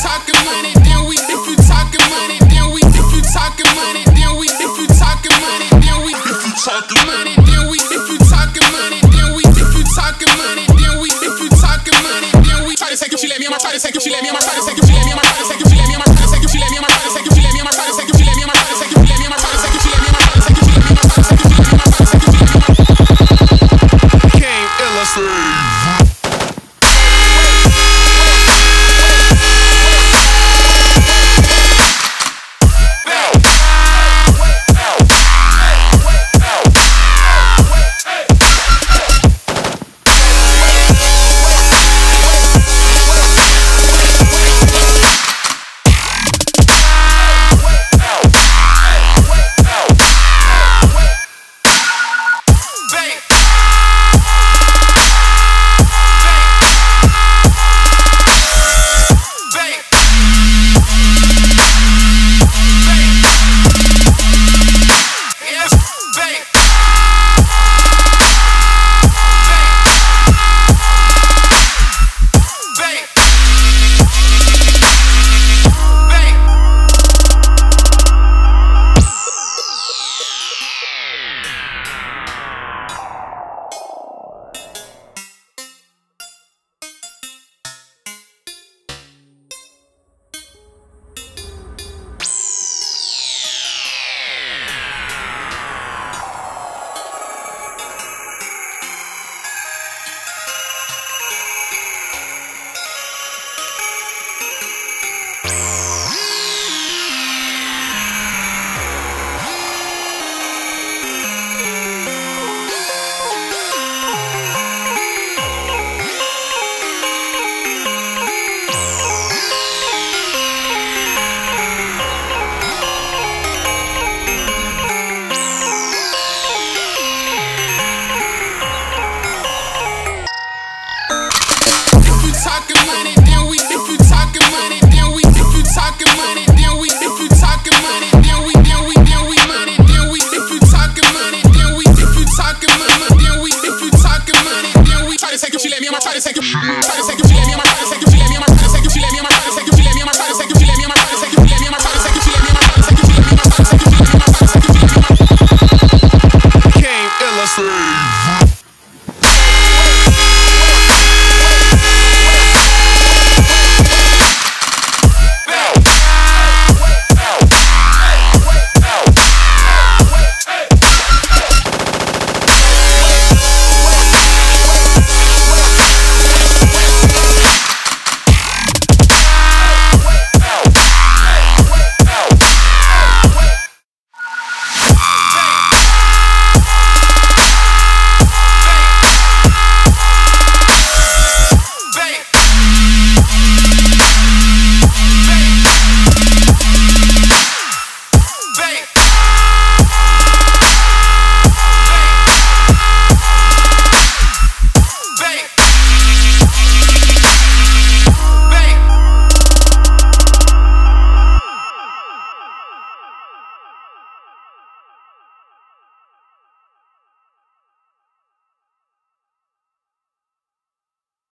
talking money, then we if you talking money, then we if you talking money, then we if you talking money, then we if you talking money, then we if you talking money, then we if you talking money, then we if you talking money, then we. Try to take if she let me, I'm try to take if she let me, I'm try to take if Take a